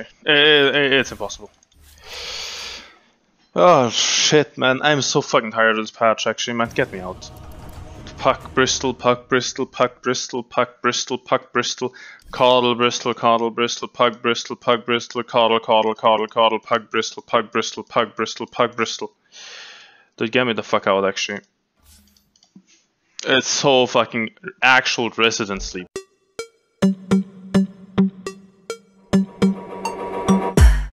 actually. It, it, it's impossible. Oh shit, man! I'm so fucking tired of this patch. Actually, man, get me out. Puck Bristle, Puck Bristle, Puck Bristle, Puck Bristle, Puck Bristle, Caudle Bristle, Caudle Bristle, Pug Bristle, Pug Bristle, Caudle, Caudle, Caudle, Caudle, Pug Bristle, Pug Bristle, Pug Bristle, Pug Bristle. Dude, get me the fuck out, actually. It's so fucking actual resident sleep.